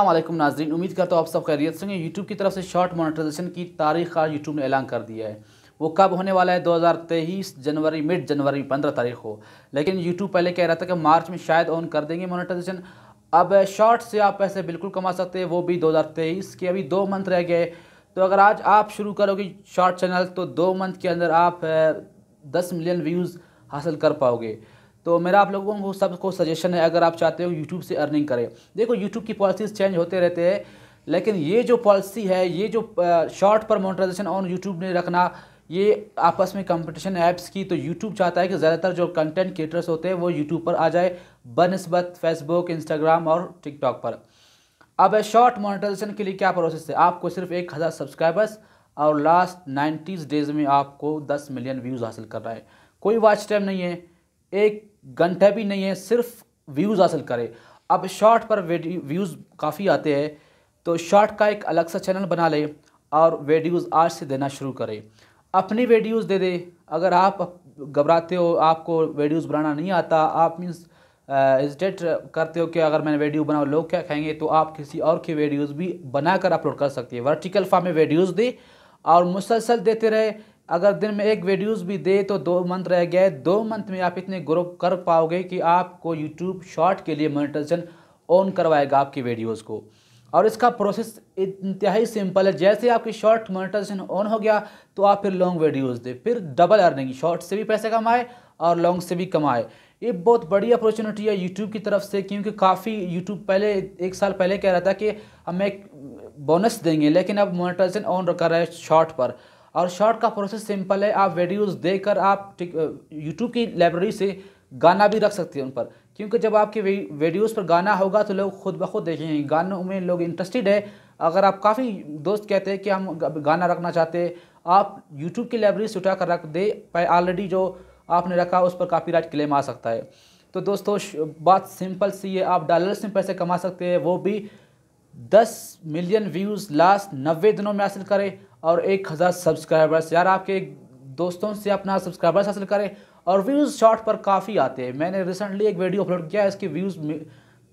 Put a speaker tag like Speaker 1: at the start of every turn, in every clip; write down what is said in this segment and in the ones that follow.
Speaker 1: अल्लाम नाजरीन, उम्मीद करता हूँ आप सब खैरियत से यूट्यूब की तरफ़ से शॉर्ट मोनेटाइजेशन की तारीख का यूट्यूब ने ऐलान कर दिया है। वो कब होने वाला है? 2023 जनवरी मिड जनवरी, पंद्रह तारीख को। लेकिन यूट्यूब पहले कह रहा था कि मार्च में शायद ऑन कर देंगे मोनेटाइजेशन अब शॉर्ट से आप पैसे बिल्कुल कमा सकते हैं, वो भी 2023 के अभी दो मंथ रह गए। तो अगर आज आप शुरू करोगे शॉर्ट चैनल तो दो मंथ के अंदर आप दस मिलियन व्यूज़ हासिल कर पाओगे। तो मेरा आप लोगों को सबको सजेशन है, अगर आप चाहते हो यूट्यूब से अर्निंग करें। देखो यूट्यूब की पॉलिसीज़ चेंज होते रहते हैं, लेकिन ये जो पॉलिसी है, ये जो शॉर्ट पर मोनिटाइजेशन ऑन यूट्यूब ने रखना, ये आपस में कंपटीशन ऐप्स की तो यूट्यूब चाहता है कि ज़्यादातर जो कंटेंट क्रिएटर्स होते हैं, वो यूट्यूब पर आ जाए, बनस्बत फेसबुक इंस्टाग्राम और टिकटॉक पर। अब शॉर्ट मोनिटाइजेशन के लिए क्या प्रोसेस है? आपको सिर्फ़ एक हज़ार सब्सक्राइबर्स और लास्ट नाइन्टीज़ डेज़ में आपको दस मिलियन व्यूज़ हासिल करना है। कोई वॉच टाइम नहीं है। एक घंटा भी नहीं है, सिर्फ़ व्यूज़ हासिल करे। अब शॉर्ट पर व्यूज़ काफ़ी आते हैं तो शॉर्ट का एक अलग सा चैनल बना ले और वीडियोज़ आज से देना शुरू करें। अपनी वीडियोज़ दे दे। अगर आप घबराते हो, आपको वीडियोज़ बनाना नहीं आता, आप मीन्स हेजिटेट करते हो कि अगर मैंने वीडियो बनाओ, लोग क्या कहेंगे तो आप किसी और की वीडियोज़ भी बनाकर अपलोड कर सकती है। वर्टिकल फॉर्म में वीडियोज़ दे और मुसलसल देते रहे। अगर दिन में एक वीडियोस भी दे तो दो मंथ रह गए। दो मंथ में आप इतने ग्रो कर पाओगे कि आपको यूट्यूब शॉर्ट के लिए मोनेटाइजेशन ऑन करवाएगा आपकी वीडियोस को। और इसका प्रोसेस इंतहाई सिंपल है। जैसे आपकी शॉर्ट मोनेटाइजेशन ऑन हो गया तो आप फिर लॉन्ग वीडियोस दे। फिर डबल अर्निंग शॉर्ट से भी पैसे कमाए और लॉन्ग से भी कमाए। ये बहुत बड़ी अपॉर्चुनिटी है यूट्यूब की तरफ़ से, क्योंकि काफ़ी यूट्यूब पहले, एक साल पहले कह रहा था कि हमें एक बोनस देंगे, लेकिन अब मोनेटाइजेशन ऑन कर रहा है शॉर्ट पर। और शॉर्ट का प्रोसेस सिंपल है, आप वीडियोस देकर आप यूट्यूब की लाइब्रेरी से गाना भी रख सकते हैं उन पर। क्योंकि जब आपके वीडियोस पर गाना होगा तो लोग खुद ब खुद देखेंगे। गानों में लोग इंटरेस्टेड है। अगर आप काफ़ी दोस्त कहते हैं कि हम गाना रखना चाहते हैं, आप यूट्यूब की लाइब्रेरी से उठा कर रख दे ऑलरेडी जो आपने रखा उस पर कापीराइट क्लेम आ सकता है। तो दोस्तों बात सिंपल सी है, आप डॉलर्स में पैसे कमा सकते हैं, वो भी दस मिलियन व्यूज़ लास्ट नब्बे दिनों में हासिल करें। और एक हज़ार सब्सक्राइबर्स यार, आपके दोस्तों से अपना सब्सक्राइबर्स हासिल करें और व्यूज़ शॉर्ट पर काफ़ी आते हैं। मैंने रिसेंटली एक वीडियो अपलोड किया इसके व्यूज़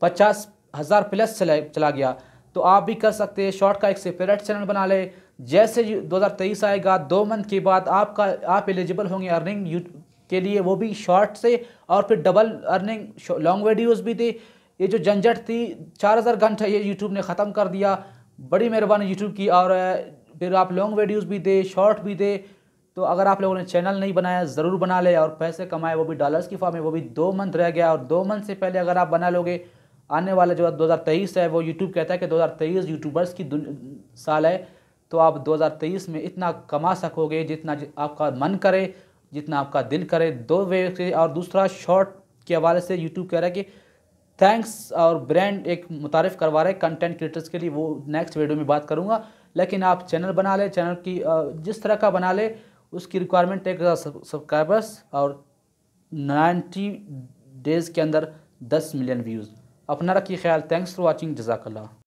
Speaker 1: पचास हज़ार प्लस चला गया। तो आप भी कर सकते हैं शॉर्ट का एक सेपरेट चैनल बना ले। जैसे 2023 आएगा, दो मंथ के बाद आपका, आप एलिजिबल होंगे अर्निंग के लिए, वो भी शॉर्ट से और फिर डबल अर्निंग लॉन्ग वीडियोस भी दे ये जो झंझट थी, चार हज़ार घंटा ये यूट्यूब ने ख़त्म कर दिया। बड़ी मेहरबानी यूट्यूब की और फिर आप लॉन्ग वीडियोज़ भी दे शॉर्ट भी दे तो अगर आप लोगों ने चैनल नहीं बनाया, ज़रूर बना ले और पैसे कमाए, वो भी डॉलर्स की फॉर्म में वो भी दो मंथ रह गया और दो मंथ से पहले अगर आप बना लोगे, आने वाला जो दो हज़ार तेईस है, वो यूट्यूब कहता है कि दो यूट्यूबर्स की साल है तो आप 2023 में इतना कमा सकोगे जितना आपका मन करे, जितना आपका दिल करे, दो वे से और दूसरा शॉर्ट के हवाले से यूट्यूब कह रहा है कि थैंक्स और ब्रांड एक मुतारफ़ करवा रहे कंटेंट क्रिएटर्स के लिए, वो नेक्स्ट वीडियो में बात करूँगा। लेकिन आप चैनल बना ले, चैनल की जिस तरह का बना ले, उसकी रिक्वायरमेंट एक हज़ार सब्सक्राइबर्स और नाइन्टी डेज़ के अंदर दस मिलियन व्यूज़ अपना रखिए ख्याल। थैंक्स फॉर वॉचिंग जजाकल्ला